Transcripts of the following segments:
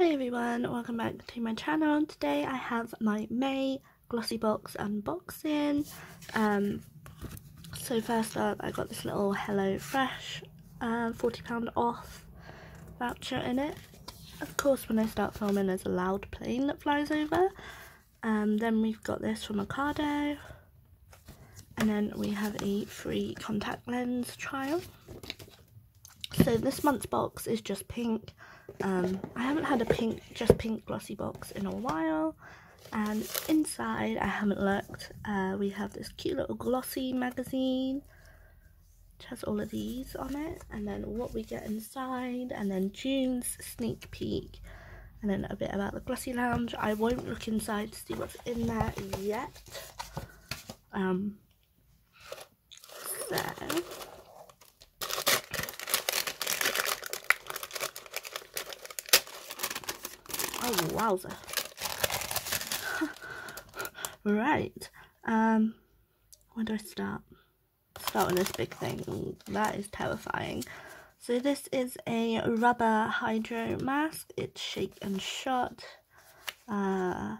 Hi everyone, welcome back to my channel. Today I have my May Glossy Box unboxing. Um, so first up I got this little Hello Fresh uh, £40 off voucher in it. Of course when I start filming there's a loud plane that flies over. Um, then we've got this from Ocado. And then we have a free contact lens trial. So this month's box is just pink. Um, I haven't had a pink, just pink glossy box in a while. And inside, I haven't looked, uh, we have this cute little glossy magazine. Which has all of these on it. And then what we get inside. And then June's sneak peek. And then a bit about the Glossy Lounge. I won't look inside to see what's in there yet. Um, so Wowza. right. Um, where do I start? Start on this big thing. That is terrifying. So this is a rubber hydro mask. It's shake and shot. Uh,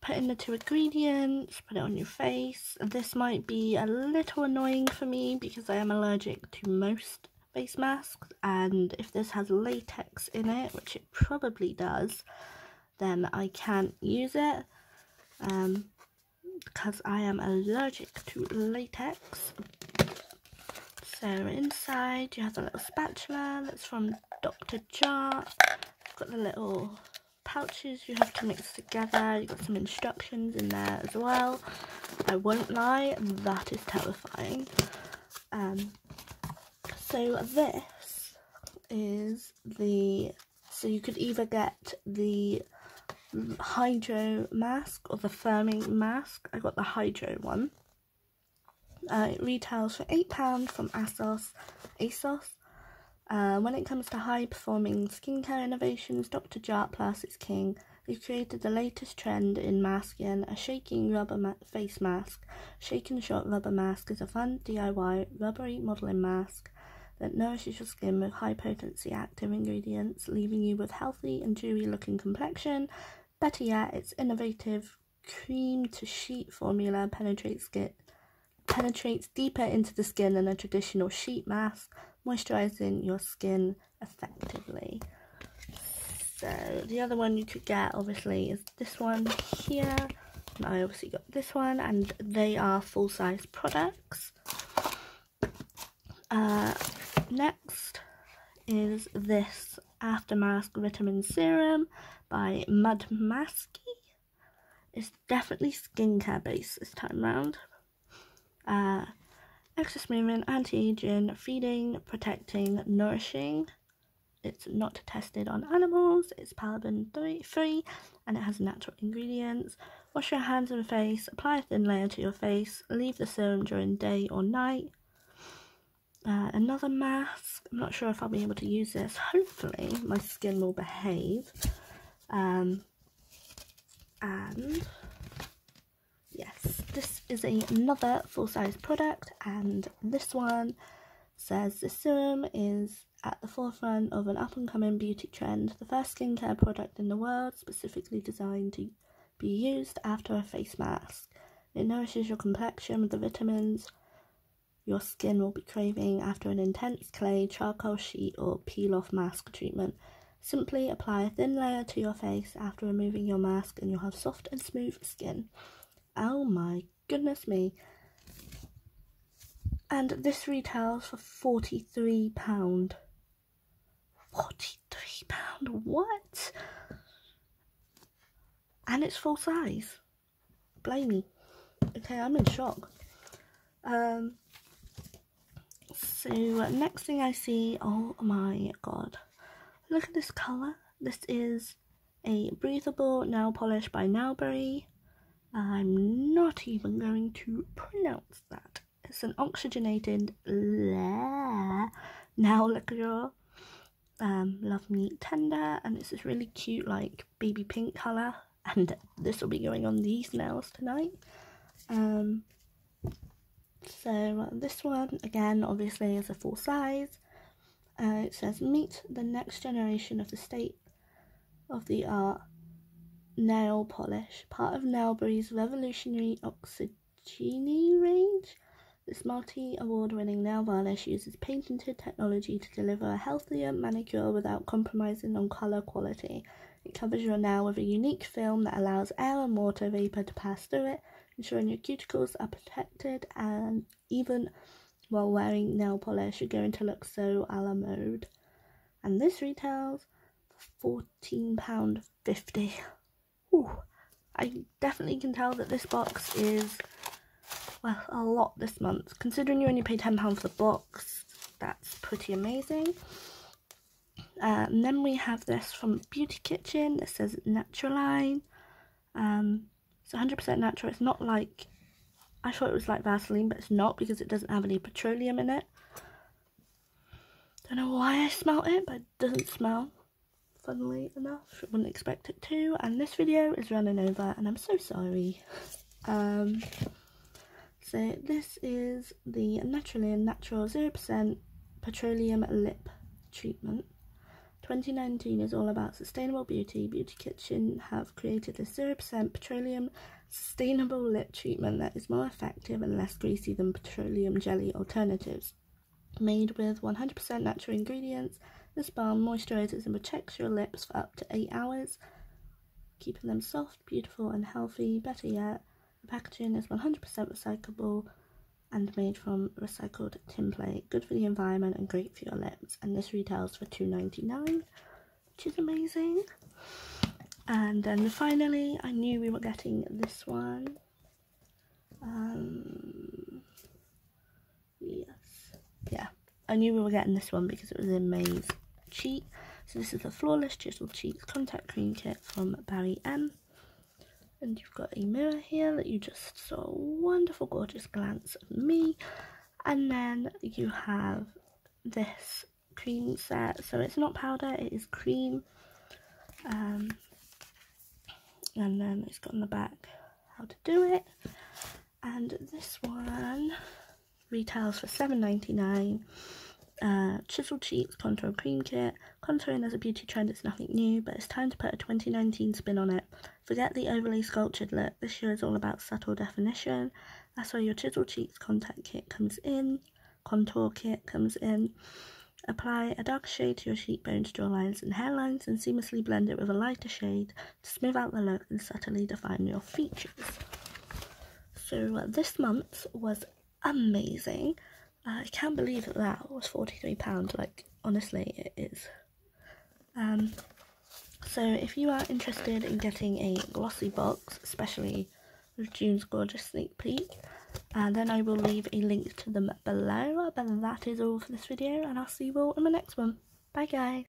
put in the two ingredients, put it on your face. This might be a little annoying for me because I am allergic to most face masks and if this has latex in it, which it probably does, then I can't use it um, because I am allergic to latex. So inside you have a little spatula that's from Dr. Jart. You've got the little pouches you have to mix together. You've got some instructions in there as well. I won't lie, that is terrifying. Um, so this is the, so you could either get the hydro mask or the firming mask. I got the hydro one. Uh, it retails for £8 from ASOS. ASOS. Uh, when it comes to high performing skincare innovations, Dr. Jart Plus is king. They've created the latest trend in masking, a shaking rubber ma face mask. Shake and Shot Rubber Mask is a fun DIY rubbery modelling mask that nourishes your skin with high potency active ingredients, leaving you with healthy and dewy looking complexion. Better yet, its innovative cream to sheet formula penetrates skin penetrates deeper into the skin than a traditional sheet mask, moisturizing your skin effectively. So the other one you could get obviously is this one here. And I obviously got this one and they are full size products. Uh, Next is this After Mask Vitamin Serum by Mud Masky. It's definitely skincare based this time round. Uh, extra smoothing, anti-aging, feeding, protecting, nourishing. It's not tested on animals, it's paraben free, and it has natural ingredients. Wash your hands and face, apply a thin layer to your face, leave the serum during day or night. Uh, another mask. I'm not sure if I'll be able to use this. Hopefully my skin will behave. Um, and yes, this is a, another full-size product and this one says the serum is at the forefront of an up-and-coming beauty trend. The first skincare product in the world specifically designed to be used after a face mask. It nourishes your complexion with the vitamins, your skin will be craving after an intense clay, charcoal sheet, or peel off mask treatment. Simply apply a thin layer to your face after removing your mask, and you'll have soft and smooth skin. Oh my goodness me! And this retails for £43. £43? What? And it's full size. Blame me. Okay, I'm in shock. Um, so next thing I see, oh my god, look at this colour. This is a breathable nail polish by Nailberry. I'm not even going to pronounce that. It's an oxygenated nail lacquer. Um, love me tender, and it's this really cute like baby pink colour. And this will be going on these nails tonight. Um, so this one, again, obviously is a full size. Uh, it says, meet the next generation of the state of the art nail polish, part of Nailberry's revolutionary Oxygene range. This multi award winning nail varnish uses patented technology to deliver a healthier manicure without compromising on colour quality. It covers your nail with a unique film that allows air and water vapour to pass through it, ensuring your cuticles are protected and even while wearing nail polish, you're going to look so a la mode. And this retails for £14.50. Ooh, I definitely can tell that this box is, well, a lot this month. Considering you only pay £10 for the box, that's pretty amazing. And then we have this from Beauty Kitchen. It says Naturaline. Um, it's 100% natural. It's not like I thought it was like Vaseline, but it's not because it doesn't have any petroleum in it. Don't know why I smelt it, but it doesn't smell. Funnily enough, wouldn't expect it to. And this video is running over, and I'm so sorry. Um, so this is the Naturaline Natural 0% Petroleum Lip Treatment. 2019 is all about sustainable beauty. Beauty Kitchen have created this 0% petroleum sustainable lip treatment that is more effective and less greasy than petroleum jelly alternatives. Made with 100% natural ingredients, this balm moisturizes and protects your lips for up to 8 hours, keeping them soft, beautiful, and healthy. Better yet, the packaging is 100% recyclable and made from recycled tinplate. Good for the environment and great for your lips. And this retails for two ninety nine, which is amazing. And then finally, I knew we were getting this one. Um, yes, yeah, I knew we were getting this one because it was in May's cheat. So this is the Flawless Chisel Cheeks Contact Cream Kit from Barry M and you've got a mirror here that you just saw a wonderful gorgeous glance of me. And then you have this cream set. So it's not powder it is cream. Um, and then it's got on the back how to do it. And this one retails for 7.99 uh, Chisel Cheeks Contour Cream Kit. Contouring as a beauty trend is nothing new, but it's time to put a 2019 spin on it. Forget the overly sculptured look, this year is all about subtle definition. That's where your Chisel Cheeks Contact Kit comes in, Contour Kit comes in. Apply a dark shade to your cheekbones, jawlines and hairlines and seamlessly blend it with a lighter shade to smooth out the look and subtly define your features. So uh, this month was amazing. I can't believe that that was £43, like, honestly, it is. Um, so if you are interested in getting a glossy box, especially with June's gorgeous sneak peek, uh, then I will leave a link to them below. But that is all for this video, and I'll see you all in the next one. Bye guys!